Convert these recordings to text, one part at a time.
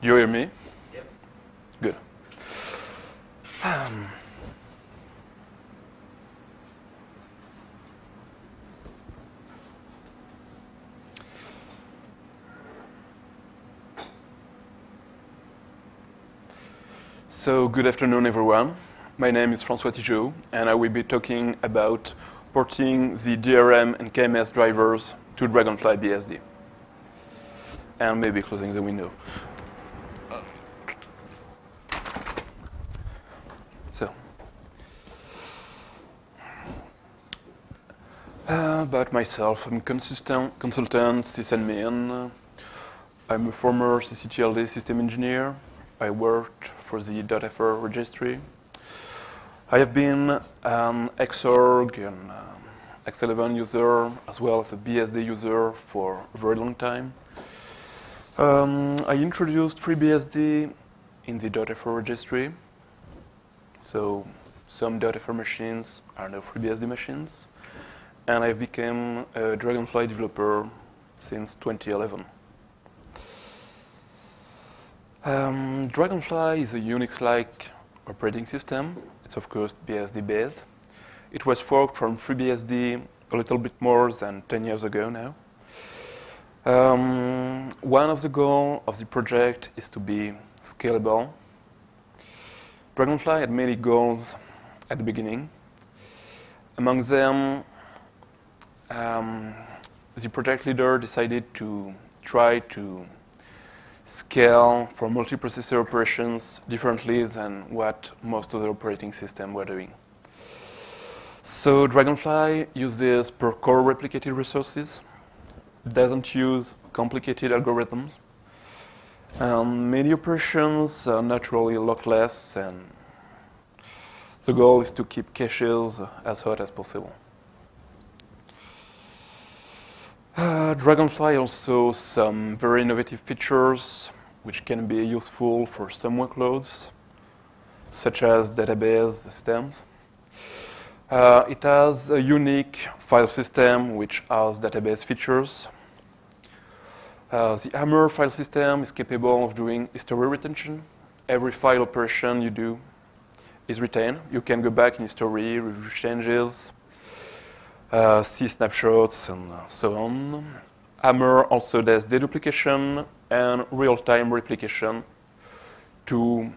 Do you hear me? Yep. Good. Um, so, good afternoon, everyone. My name is François Tigeot, and I will be talking about porting the DRM and KMS drivers to Dragonfly BSD. And maybe closing the window. So, uh, about myself, I'm consistent, consultant, sysadmin. I'm a former CCTLD system engineer. I worked for the .fr registry. I have been an Xorg and um, X11 user as well as a BSD user for a very long time. Um, I introduced FreeBSD in the .fr registry. So some .fr machines are now FreeBSD machines. And I've become a Dragonfly developer since 2011. Um, Dragonfly is a Unix-like operating system. It's of course BSD based. It was forked from FreeBSD a little bit more than 10 years ago now. Um, one of the goals of the project is to be scalable. Dragonfly had many goals at the beginning. Among them, um, the project leader decided to try to scale for multiprocessor operations differently than what most of the operating systems were doing. So Dragonfly uses per core replicated resources, doesn't use complicated algorithms, and many operations are naturally lockless, and the goal is to keep caches as hot as possible. Uh, Dragonfly also some very innovative features which can be useful for some workloads, such as database systems. Uh, it has a unique file system which has database features. Uh, the Hammer file system is capable of doing history retention. Every file operation you do is retained. You can go back in history, review changes, uh, see snapshots, and so on. Hammer also does deduplication and real-time replication to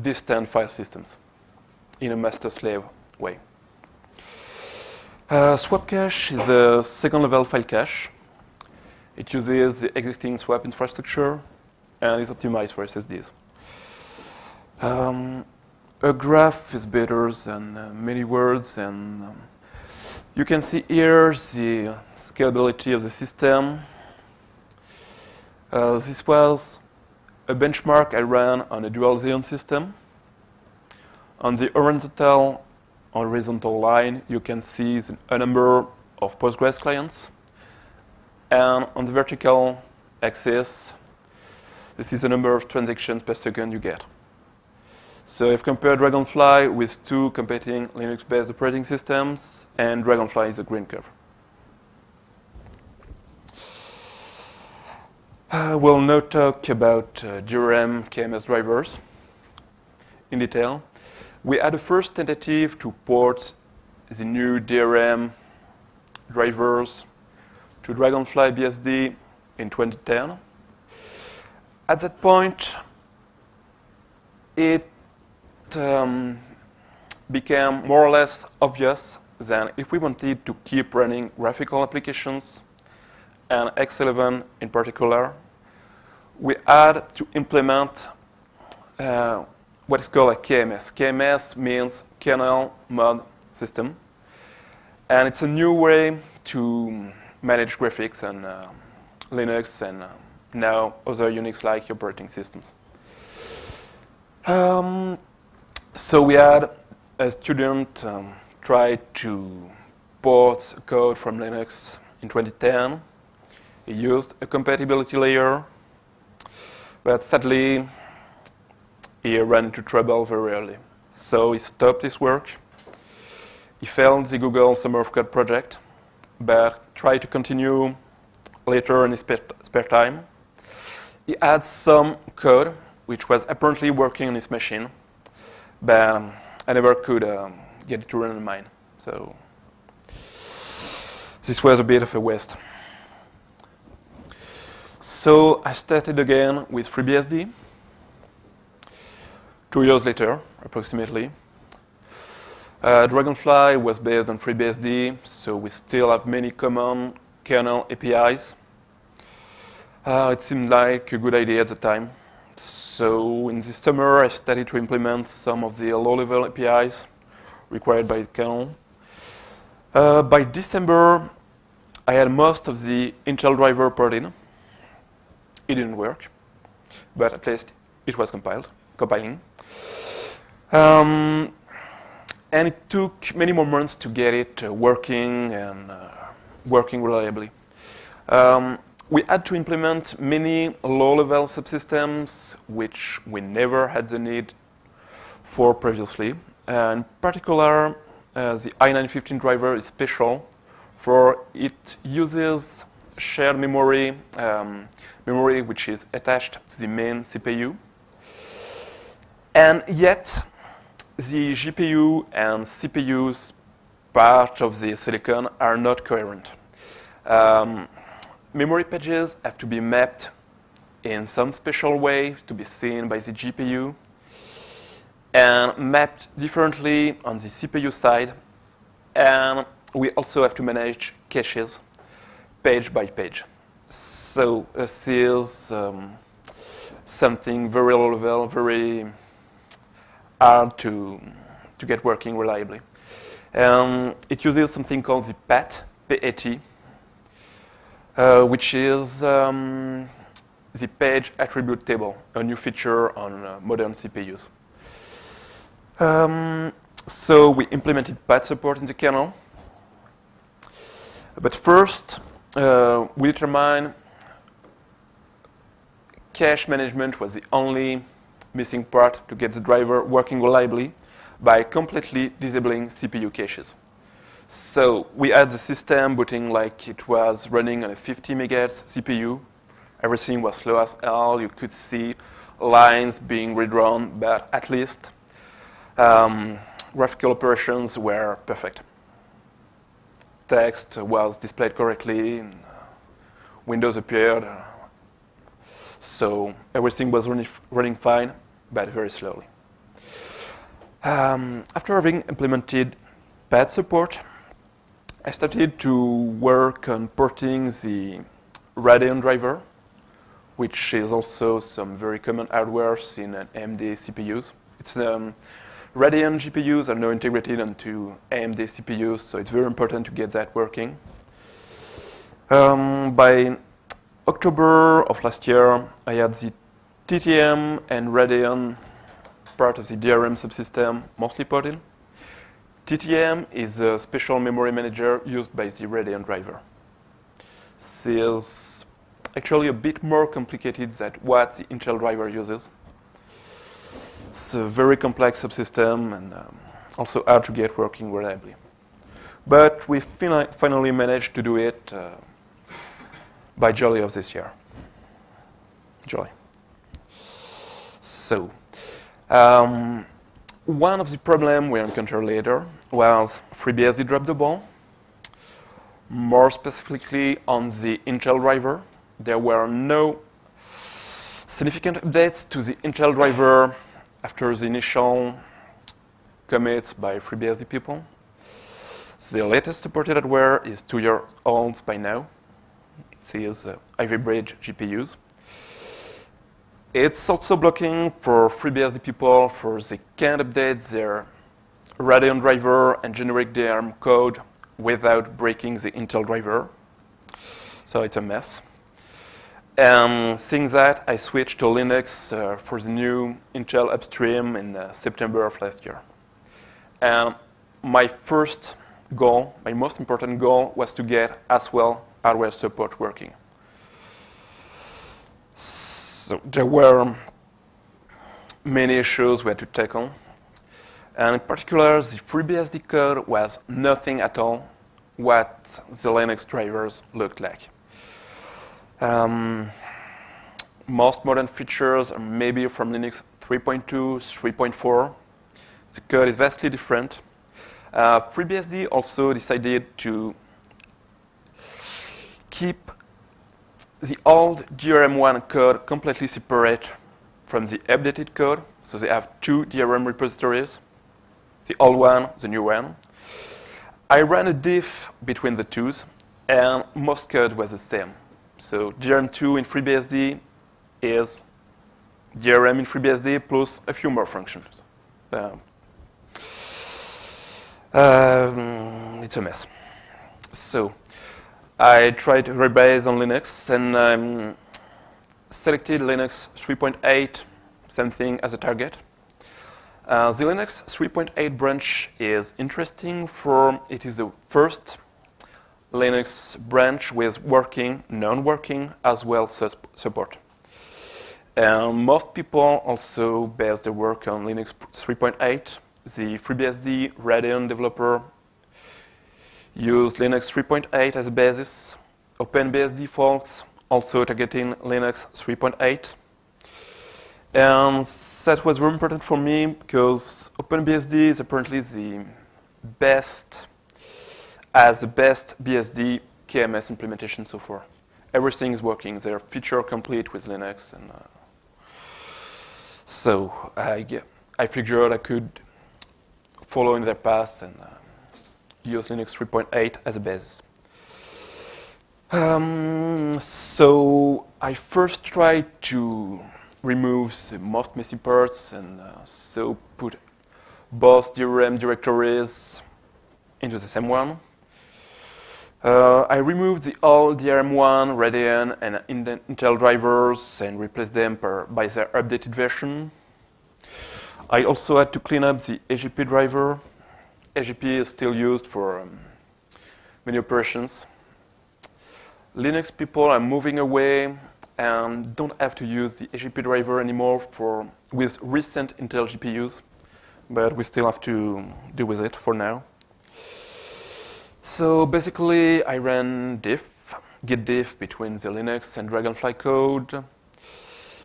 distant file systems in a master-slave way. Uh, swap cache is the second-level file cache. It uses the existing swap infrastructure and is optimized for SSDs. Um, a graph is better than uh, many words, and um, you can see here the scalability of the system. Uh, this was a benchmark I ran on a dual Xeon system. On the horizontal, horizontal line, you can see the, a number of Postgres clients. And on the vertical axis, this is the number of transactions per second you get. So I've compared Dragonfly with two competing Linux-based operating systems, and Dragonfly is a green curve. Uh, we'll now talk about uh, DRM KMS drivers in detail. We had a first tentative to port the new DRM drivers to Dragonfly BSD in 2010. At that point, it um, became more or less obvious that if we wanted to keep running graphical applications, and X11 in particular, we had to implement uh, what is called a KMS. KMS means kernel mod system. And it's a new way to manage graphics and uh, Linux and uh, now other Unix-like operating systems. Um, so we had a student um, try to port code from Linux in 2010. He used a compatibility layer, but sadly, he ran into trouble very early. So he stopped his work. He failed the Google Summer of Code project, but tried to continue later in his spare time. he had some code which was apparently working on his machine, but I never could um, get it to run on mine. So this was a bit of a waste. So I started again with FreeBSD. Two years later, approximately. Uh, Dragonfly was based on FreeBSD, so we still have many common kernel APIs. Uh, it seemed like a good idea at the time. So in this summer, I started to implement some of the low-level APIs required by the kernel. Uh, by December, I had most of the Intel driver put in. It didn't work, but at least it was compiled, compiling. Um, and it took many more months to get it uh, working and uh, working reliably. Um, we had to implement many low-level subsystems which we never had the need for previously. Uh, in particular, uh, the i915 driver is special for it uses shared memory, um, memory which is attached to the main CPU. And yet, the GPU and CPU's part of the silicon are not coherent. Um, memory pages have to be mapped in some special way to be seen by the GPU and mapped differently on the CPU side. And we also have to manage caches page by page. So this is um, something very level, very hard to, to get working reliably. Um, it uses something called the PAT, PAT, uh, which is um, the page attribute table, a new feature on uh, modern CPUs. Um, so we implemented PAT support in the kernel. But first, uh, we determined cache management was the only missing part to get the driver working reliably by completely disabling CPU caches. So we had the system booting like it was running on a 50 megahertz CPU. Everything was slow as hell. You could see lines being redrawn, but at least um, graphical operations were perfect. Text was displayed correctly, and windows appeared. So everything was running, running fine, but very slowly. Um, after having implemented PAT support, I started to work on porting the Radeon driver, which is also some very common hardware in AMD CPUs. It's um, Radeon GPUs are now integrated into AMD CPUs, so it's very important to get that working. Um, by October of last year, I had the TTM and Radeon part of the DRM subsystem mostly in. TTM is a special memory manager used by the Radeon driver. It's actually a bit more complicated than what the Intel driver uses. It's a very complex subsystem and um, also hard to get working reliably. But we fin finally managed to do it uh, by July of this year. July. So, um, one of the problems we encountered later was FreeBSD dropped the ball. More specifically on the Intel driver, there were no significant updates to the Intel driver after the initial commits by FreeBSD people. The latest supported hardware is two years old by now. This is uh, Ivy Bridge GPUs. It's also blocking for FreeBSD people for they can't update their Radeon driver and generate generic DRM code without breaking the Intel driver. So it's a mess. And seeing that, I switched to Linux uh, for the new Intel upstream in uh, September of last year. And my first goal, my most important goal, was to get Haswell hardware support working. So there were many issues we had to tackle. And in particular, the FreeBSD code was nothing at all what the Linux drivers looked like. Um, most modern features are maybe from Linux 3.2, 3.4. The code is vastly different. Uh, FreeBSD also decided to keep the old DRM1 code completely separate from the updated code. So they have two DRM repositories, the old one, the new one. I ran a diff between the two, and most code was the same. So DRM2 in FreeBSD is DRM in FreeBSD plus a few more functions. Uh, um, it's a mess. So I tried to rebase on Linux and um, selected Linux 3.8, same thing as a target. Uh, the Linux 3.8 branch is interesting for it is the first Linux branch with working, non-working Haswell support. And most people also base their work on Linux 3.8 the FreeBSD Radeon developer used Linux 3.8 as a basis. OpenBSD folks also targeting Linux 3.8. And that was very important for me because OpenBSD is apparently the best, as the best BSD KMS implementation so far. Everything is working. They're feature complete with Linux. and uh, So I, I figured I could follow in their path and uh, use Linux 3.8 as a basis. Um, so I first tried to remove the most messy parts and uh, so put both DRM directories into the same one. Uh, I removed the old DRM1, Radeon, and Intel drivers and replaced them per, by their updated version. I also had to clean up the AGP driver. AGP is still used for um, many operations. Linux people are moving away and don't have to use the AGP driver anymore for with recent Intel GPUs, but we still have to do with it for now. So basically, I ran diff, git diff between the Linux and Dragonfly code,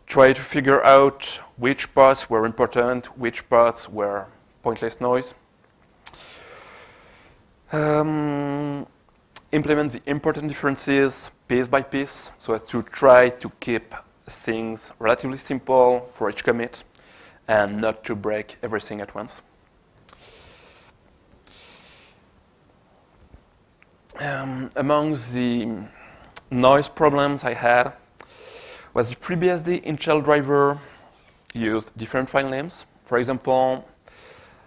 try to figure out which parts were important, which parts were pointless noise. Um, implement the important differences piece by piece so as to try to keep things relatively simple for each commit and not to break everything at once. Um, among the noise problems I had, was the FreeBSD Intel driver used different file names. For example,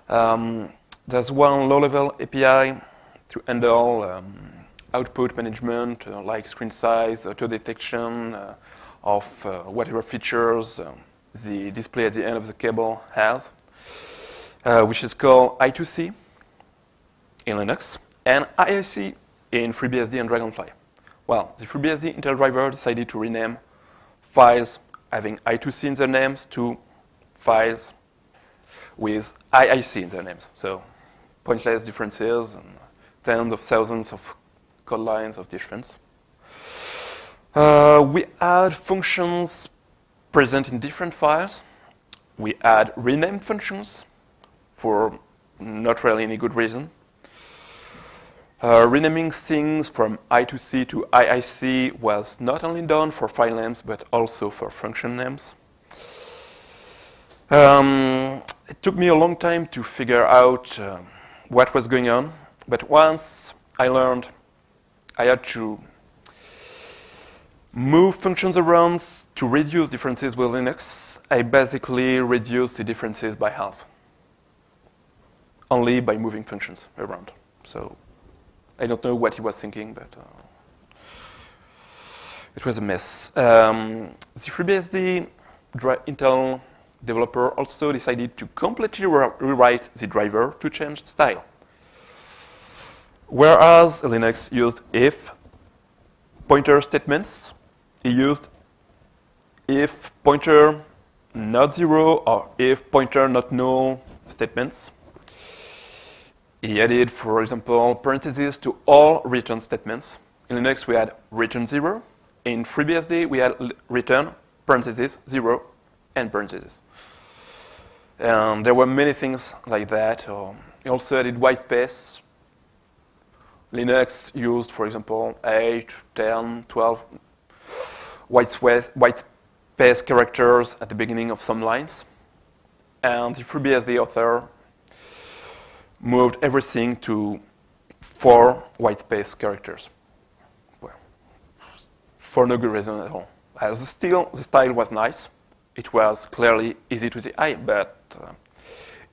um, there's one low-level API to handle um, output management, uh, like screen size, auto detection uh, of uh, whatever features um, the display at the end of the cable has, uh, which is called I2C in Linux, and IIC in FreeBSD and Dragonfly. Well, the FreeBSD Intel driver decided to rename files having I2C in their names to files with IIC in their names. So pointless differences and tens of thousands of lines of difference. Uh, we add functions present in different files. We add rename functions for not really any good reason. Uh, renaming things from I2C to IIC was not only done for file names, but also for function names. Um, it took me a long time to figure out uh, what was going on, but once I learned I had to move functions around to reduce differences with Linux, I basically reduced the differences by half, only by moving functions around. So I don't know what he was thinking, but uh, it was a mess. Um, the FreeBSD Intel developer also decided to completely re rewrite the driver to change style. Whereas Linux used if pointer statements, he used if pointer not zero or if pointer not null statements. He added, for example, parentheses to all return statements. In Linux, we had return zero. In FreeBSD, we had return parentheses, zero, and parentheses. And there were many things like that. Um, also added white space. Linux used, for example, 8, 10, 12 white, white space characters at the beginning of some lines. And the FreeBSD author moved everything to four white space characters. Well, for no good reason at all. As still, the style was nice. It was clearly easy to the eye, but uh,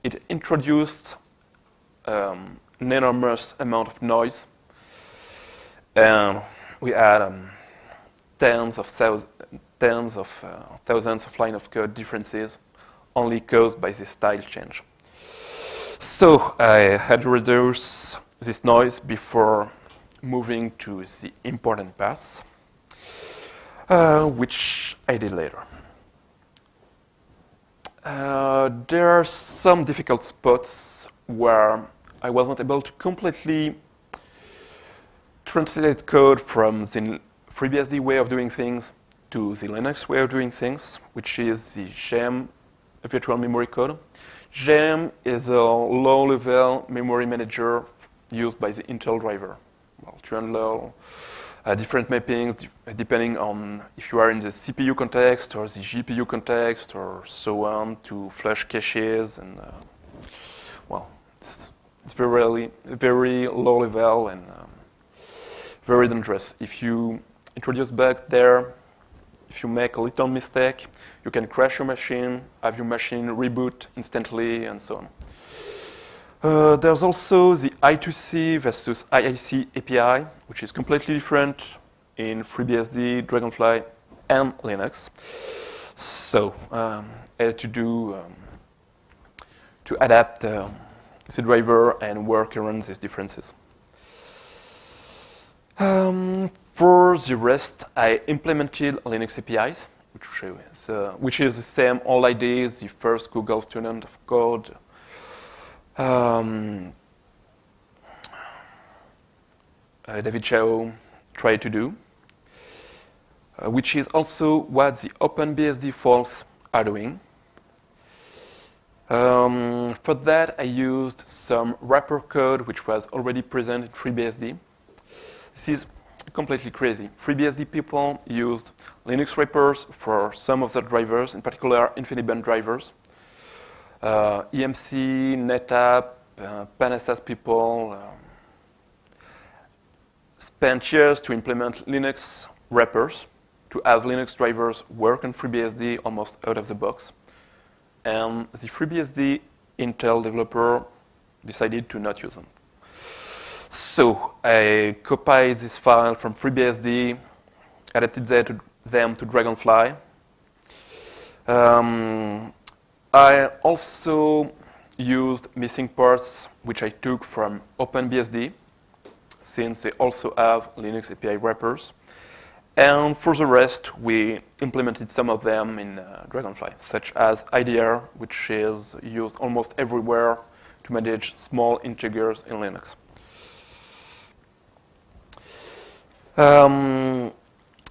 it introduced um, enormous amount of noise. And we had um, tens of thousands, tens of uh, thousands of line of code differences only caused by this style change. So I had to reduce this noise before moving to the important parts, uh, which I did later. Uh, there are some difficult spots where I wasn't able to completely translate code from the FreeBSD way of doing things to the Linux way of doing things, which is the GEM virtual memory code. GEM is a low-level memory manager used by the Intel driver well, to handle uh, different mappings depending on if you are in the CPU context or the GPU context or so on to flush caches and uh, well, it's, very very low level and um, very dangerous. If you introduce bugs there, if you make a little mistake, you can crash your machine, have your machine reboot instantly, and so on. Uh, there's also the I2C versus IIC API, which is completely different in FreeBSD, Dragonfly, and Linux. So um, I had to do um, to adapt uh, the driver and work around these differences. Um, for the rest, I implemented Linux APIs, which is, uh, which is the same all I did, the first Google student of code. Um, uh, David Chow tried to do, uh, which is also what the OpenBSD folks are doing. Um, for that, I used some wrapper code which was already present in FreeBSD. This is completely crazy. FreeBSD people used Linux wrappers for some of the drivers, in particular InfiniBand drivers. Uh, EMC, NetApp, uh, people um, spent years to implement Linux wrappers to have Linux drivers work on FreeBSD almost out of the box. And the FreeBSD Intel developer decided to not use them. So I copied this file from FreeBSD, adapted them to Dragonfly. Um, I also used missing parts which I took from OpenBSD, since they also have Linux API wrappers. And for the rest, we implemented some of them in uh, Dragonfly, such as IDR, which is used almost everywhere to manage small integers in Linux. Um,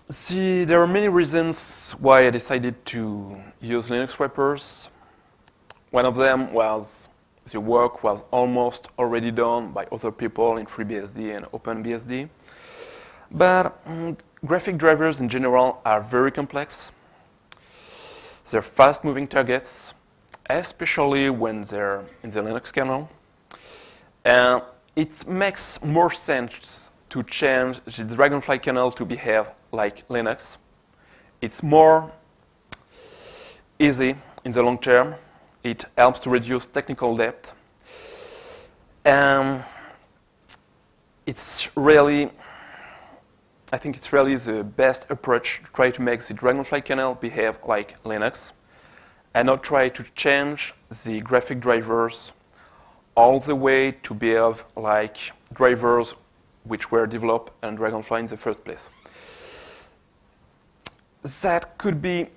see, there are many reasons why I decided to use Linux wrappers. One of them was the work was almost already done by other people in FreeBSD and OpenBSD. But um, graphic drivers in general are very complex. They're fast-moving targets, especially when they're in the Linux kernel. And it makes more sense to change the Dragonfly kernel to behave like Linux. It's more easy in the long term. It helps to reduce technical debt. And it's really, I think it's really the best approach to try to make the Dragonfly kernel behave like Linux and not try to change the graphic drivers all the way to behave like drivers which were developed on Dragonfly in the first place. That could be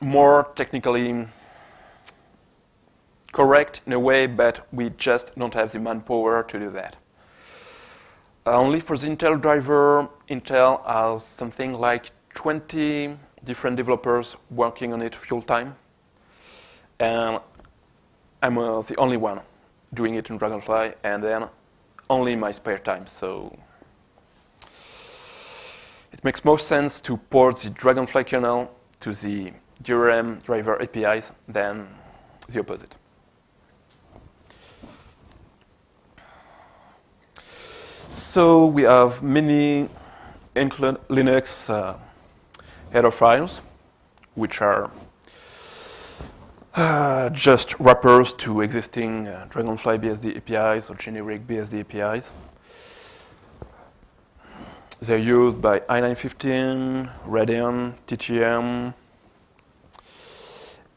more technically correct in a way, but we just don't have the manpower to do that. Only for the Intel driver, Intel has something like 20 different developers working on it full time. And I'm uh, the only one doing it in Dragonfly, and then only in my spare time. So it makes more sense to port the Dragonfly kernel to the DRM driver APIs than the opposite. So we have many Linux uh, header files, which are uh, just wrappers to existing uh, Dragonfly BSD APIs or generic BSD APIs. They're used by i915, Radeon, TTM,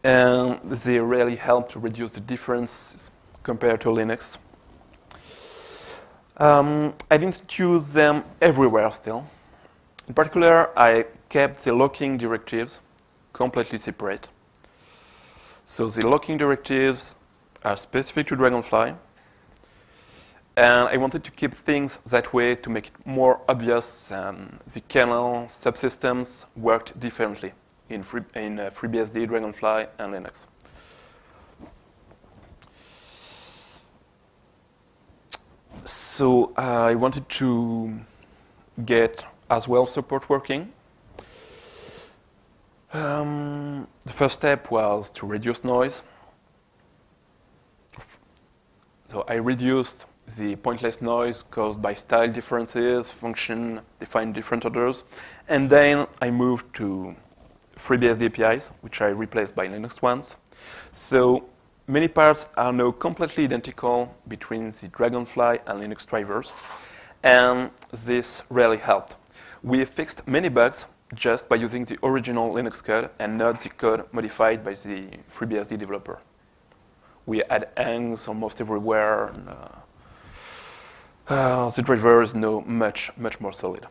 and they really help to reduce the difference compared to Linux. Um, I didn't use them everywhere still. In particular, I kept the locking directives completely separate. So the locking directives are specific to Dragonfly. And I wanted to keep things that way to make it more obvious and the kernel subsystems worked differently in, free, in uh, FreeBSD, Dragonfly, and Linux. So uh, I wanted to get Haswell support working. Um, the first step was to reduce noise. So I reduced the pointless noise caused by style differences, function defined different orders, and then I moved to FreeBSD APIs, which I replaced by Linux ones. So many parts are now completely identical between the Dragonfly and Linux drivers, and this really helped. We fixed many bugs just by using the original Linux code and not the code modified by the FreeBSD developer. We add hangs almost everywhere. And, uh, uh, the driver is now much, much more solid.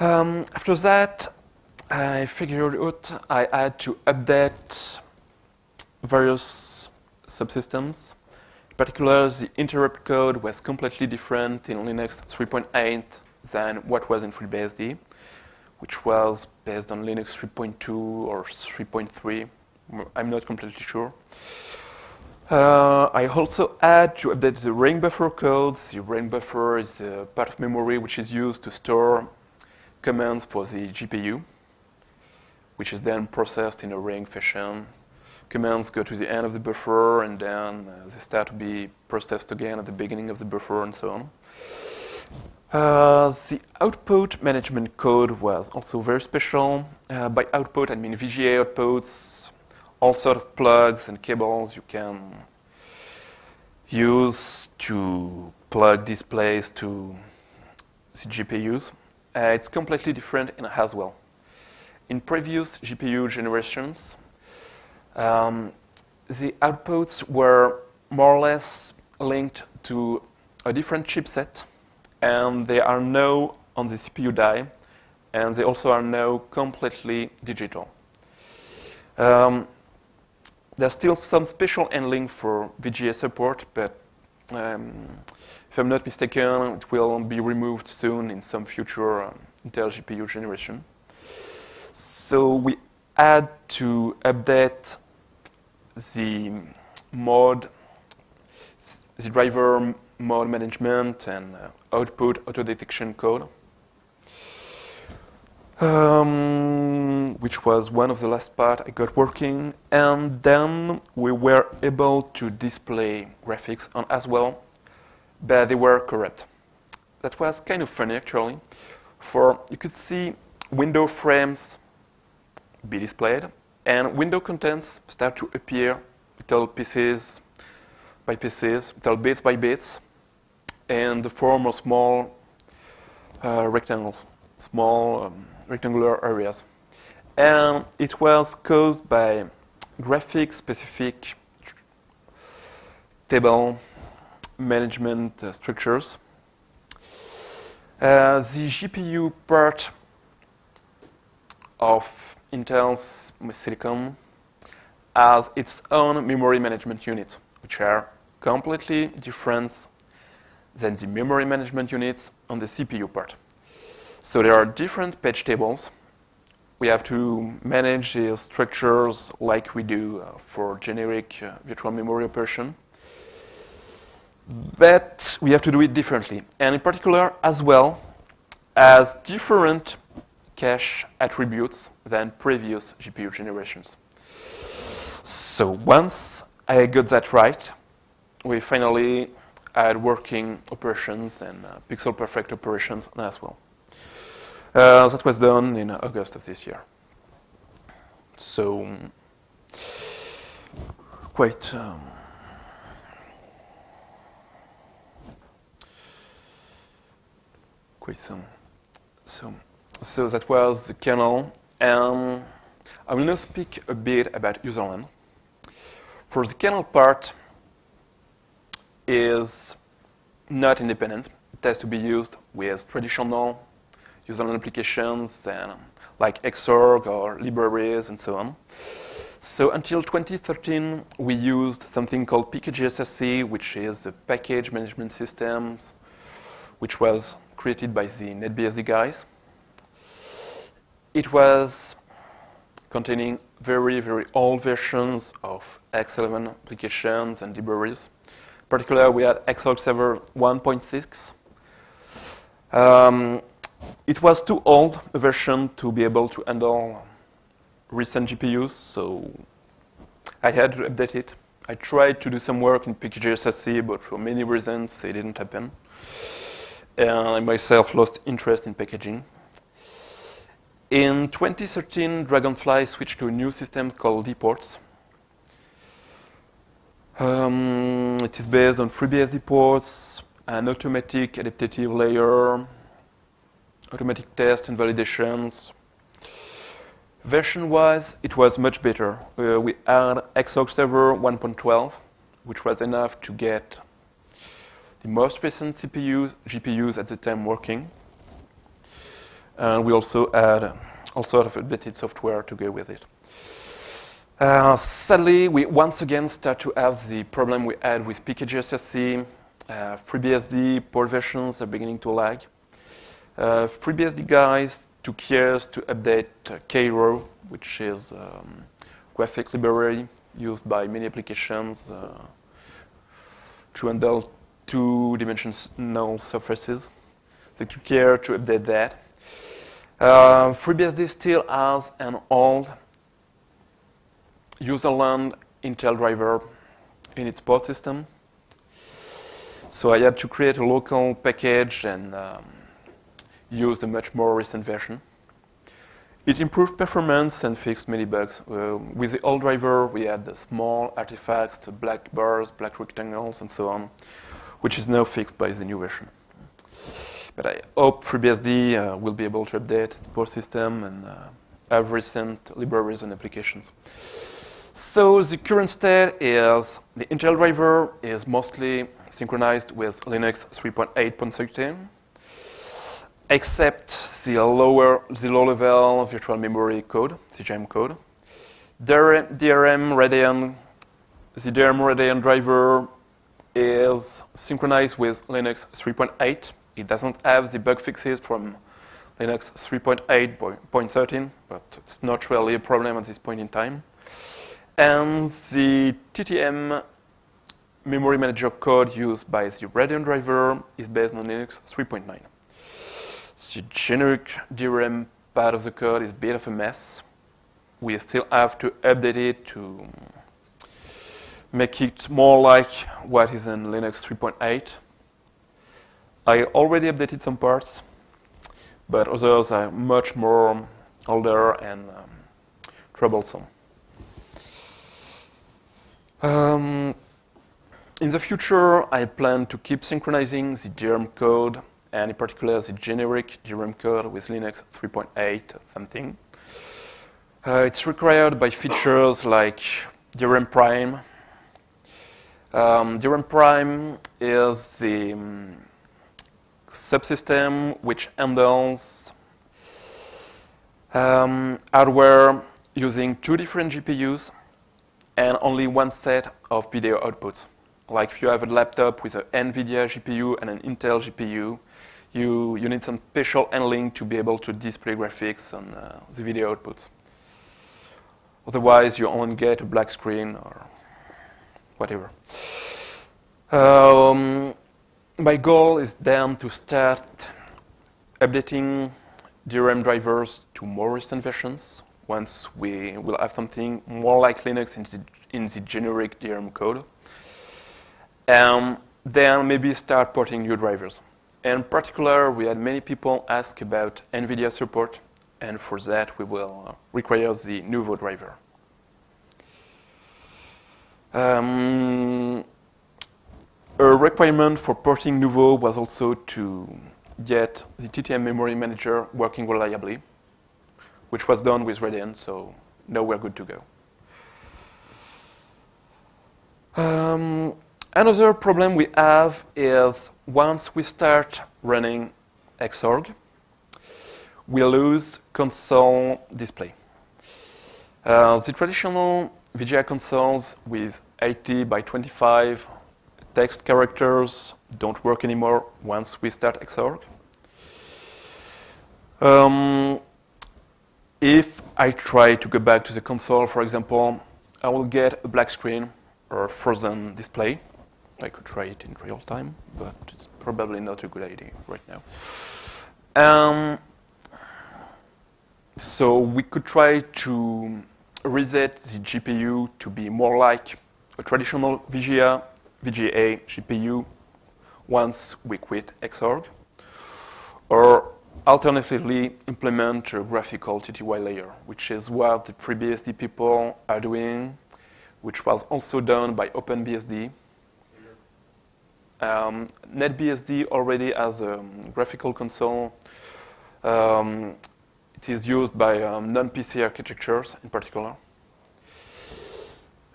Um, after that, I figured out I had to update various subsystems. In particular, the interrupt code was completely different in Linux 3.8 than what was in FreeBSD, which was based on Linux 3.2 or 3.3. I'm not completely sure. Uh, I also had to update the ring buffer codes. The ring buffer is a part of memory which is used to store commands for the GPU, which is then processed in a ring fashion. Commands go to the end of the buffer and then uh, they start to be processed again at the beginning of the buffer and so on. Uh, the output management code was also very special. Uh, by output, I mean VGA outputs, all sort of plugs and cables you can use to plug displays to the GPUs. Uh, it's completely different in Haswell. In previous GPU generations, um, the outputs were more or less linked to a different chipset and they are now on the CPU die, and they also are now completely digital. Um, there's still some special handling for VGA support, but um, if I'm not mistaken, it will be removed soon in some future um, Intel GPU generation. So we had to update the mode, the driver mode management and uh, output auto detection code, um, which was one of the last part I got working. And then we were able to display graphics on Haswell, but they were corrupt. That was kind of funny actually. For you could see window frames be displayed, and window contents start to appear little pieces by pieces, little bits by bits, and the form of small uh, rectangles, small um, rectangular areas. And it was caused by graphic specific table management uh, structures. Uh, the GPU part of Intel's Silicon has its own memory management unit, which are completely different than the memory management units on the CPU part. So there are different page tables we have to manage the structures like we do uh, for generic uh, virtual memory operation. But we have to do it differently. And in particular, Haswell, as different cache attributes than previous GPU generations. So once I got that right, we finally had working operations and uh, pixel perfect operations as well. Uh, that was done in August of this year. So quite um, quite some. So so that was the kernel. And I will now speak a bit about userland. For the kernel part is not independent. It has to be used with traditional userland applications and, like Xorg or libraries and so on. So until 2013, we used something called PKGSRC, which is a package management system, which was created by the NetBSD guys. It was containing very, very old versions of X11 applications and libraries. In particular, we had Xorg Server 1.6. Um, it was too old a version to be able to handle recent GPUs, so I had to update it. I tried to do some work in PKGSRC, but for many reasons it didn't happen. And I myself lost interest in packaging. In 2013, Dragonfly switched to a new system called dports. Um, it is based on FreeBSD ports, an automatic adaptive layer, automatic tests and validations. Version-wise, it was much better. Uh, we had Xorg Server 1.12, which was enough to get the most recent CPUs, GPUs at the time working. And we also add all sort of updated software to go with it. Uh, sadly, we once again start to have the problem we had with PKGSRC. Uh, FreeBSD port versions are beginning to lag. Uh, FreeBSD guys took years to update uh, which is um, graphic library used by many applications uh, to handle two-dimensional surfaces. They took care to update that. Uh, FreeBSD still has an old userland Intel driver in its port system. So I had to create a local package and um, use a much more recent version. It improved performance and fixed many bugs. Uh, with the old driver, we had the small artifacts, the black bars, black rectangles, and so on, which is now fixed by the new version. But I hope FreeBSD uh, will be able to update its port system and uh, have recent libraries and applications. So the current state is the Intel driver is mostly synchronized with Linux 3.8.13, except the lower, the low-level virtual memory code, the GEM code. DRM, DRM Radeon, the DRM Radeon driver is synchronized with Linux 3.8 it doesn't have the bug fixes from Linux 3.8.13, but it's not really a problem at this point in time. And the TTM memory manager code used by the Radeon driver is based on Linux 3.9. The generic DRM part of the code is a bit of a mess. We still have to update it to make it more like what is in Linux 3.8. I already updated some parts, but others are much more older and um, troublesome. Um, in the future, I plan to keep synchronizing the DRM code, and in particular the generic DRM code with Linux 3.8 something. Uh, it's required by features like DRM Prime. Um, DRM Prime is the um, subsystem which handles um, hardware using two different GPUs and only one set of video outputs. Like if you have a laptop with an NVIDIA GPU and an Intel GPU, you, you need some special handling to be able to display graphics on uh, the video outputs. Otherwise, you only get a black screen or whatever. Um, my goal is then to start updating DRM drivers to more recent versions once we will have something more like Linux in the, in the generic DRM code. Um, then maybe start porting new drivers. In particular, we had many people ask about NVIDIA support, and for that we will require the Nouveau driver. Um, a requirement for porting Nouveau was also to get the TTM memory manager working reliably, which was done with Radeon, so now we're good to go. Um, another problem we have is once we start running Xorg, we lose console display. Uh, the traditional VGA consoles with 80 by 25 text characters don't work anymore once we start Xorg. Um, if I try to go back to the console, for example, I will get a black screen or a frozen display. I could try it in real time, but it's probably not a good idea right now. Um, so we could try to reset the GPU to be more like a traditional VGA, VGA GPU once we quit Xorg, or alternatively implement a graphical TTY layer, which is what the FreeBSD people are doing, which was also done by OpenBSD. Um, NetBSD already has a graphical console. Um, it is used by um, non-PC architectures in particular.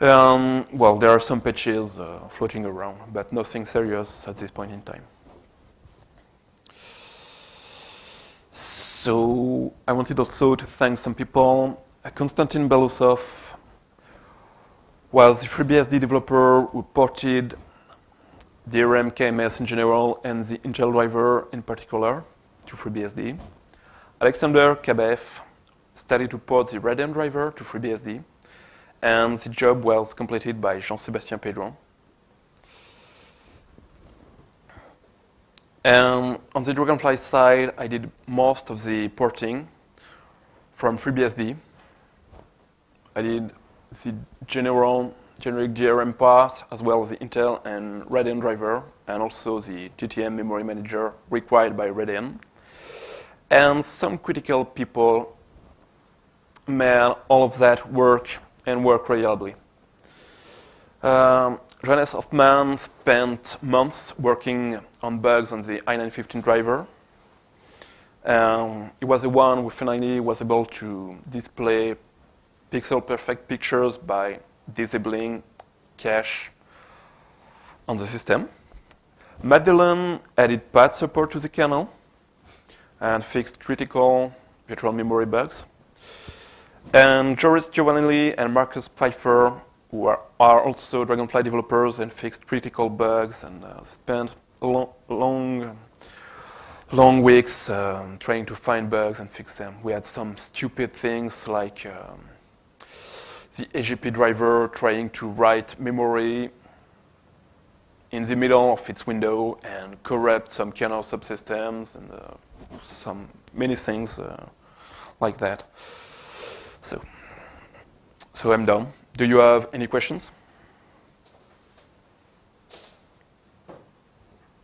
Um, well, there are some patches uh, floating around, but nothing serious at this point in time. So I wanted also to thank some people. Uh, Konstantin Belousov was the FreeBSD developer who ported DRM KMS in general and the Intel driver in particular to FreeBSD. Alexander Kabaev started to port the Radeon driver to FreeBSD and the job was completed by Jean-Sébastien Pedron. And um, on the Dragonfly side, I did most of the porting from FreeBSD. I did the general generic DRM part, as well as the Intel and Radeon driver, and also the TTM memory manager required by Radeon. And some critical people made all of that work and work reliably. Um, Johannes Hofmann spent months working on bugs on the i915 driver. Um, he was the one who finally was able to display pixel perfect pictures by disabling cache on the system. Dillon added PAT support to the kernel and fixed critical virtual memory bugs. And Joris Giovannangeli and Markus Pfeiffer, who are, are also Dragonfly developers and fixed critical bugs and uh, spent long, long, long weeks um, trying to find bugs and fix them. We had some stupid things like um, the AGP driver trying to write memory in the middle of its window and corrupt some kernel subsystems and uh, some many things uh, like that. So, so I'm done. Do you have any questions?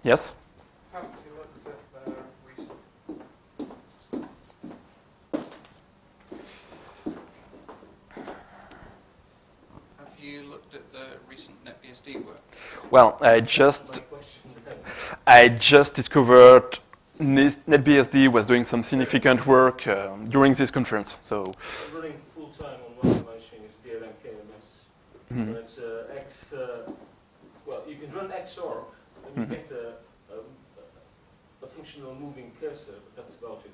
Yes? Have you looked at the recent Have you looked at the recent NetBSD work? Well, I just I just discovered NetBSD was doing some significant work uh, during this conference. So running full time on one of my machines, DRM KMS. Mhm. And it's uh, X, uh, well, you can run XOR and you Mhm. get a, a, a functional moving cursor, but that's about it.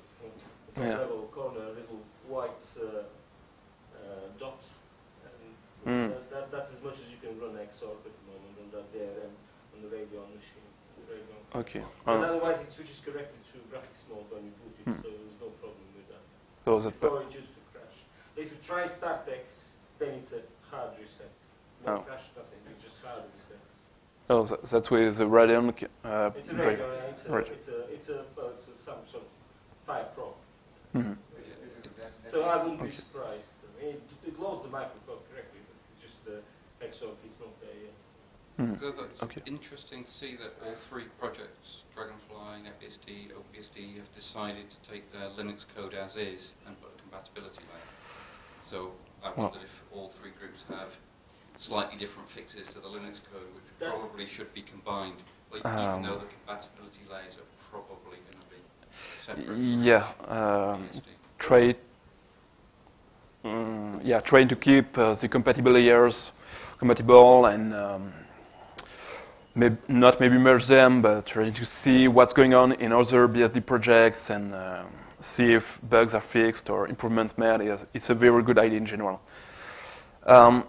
The Yeah. level corner, little white uh, uh, dots. And Mm. that, that, that's as much as you can run XOR at the moment on that DRM on the Radeon machine. The Radeon Okay. But Uh, otherwise, it switches correctly to graphics mode when you boot it, Hmm. so there's no problem with that. so that, Before it used to crash. If you try StartX, then it's a hard reset. No Oh. crash, nothing. It's just hard reset. oh, that, that's with the Radeon. Uh, It's a Dragon. regular. It's a. Right. It's a. It's a. Well, it's a some sort of FirePro. Mhm. So I wouldn't be surprised. I mean, it, it loads the microcode correctly, but just the Xorg is not there yet. Although It's Okay. interesting to see that all three projects, Dragonfly, NetBSD, OpenBSD, have decided to take their Linux code as is and put a compatibility layer. So I Well. wondered if all three groups have slightly different fixes to the Linux code, which That- probably should be combined, like, Um, even though the compatibility layers are probably going to be separate. Yeah. Um, try mm, yeah trying to keep uh, the compatible layers compatible and um, maybe not maybe merge them but trying to see what's going on in other BSD projects and um, see if bugs are fixed or improvements made is it's a very good idea in general um,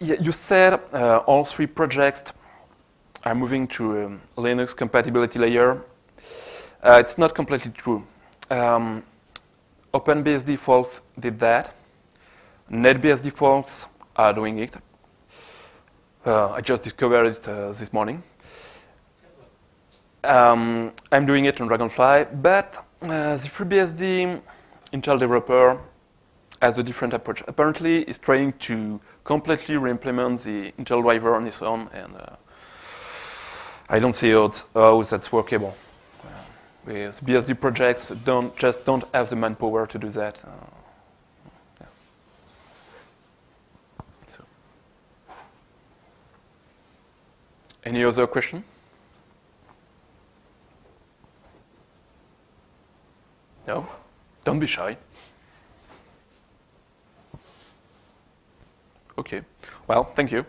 you said uh, all three projects are moving to um, Linux compatibility layer uh, it's not completely true. Um, OpenBSD folks did that. NetBSD folks are doing it. Uh, I just discovered it uh, this morning. Um, I'm doing it on Dragonfly, but uh, the FreeBSD Intel developer has a different approach. Apparently, it's trying to completely re-implement the Intel driver on its own, and uh, I don't see how, how that's workable with BSD projects don't just don't have the manpower to do that. Uh, Any other question? No? Don't be shy. Okay. Well, thank you.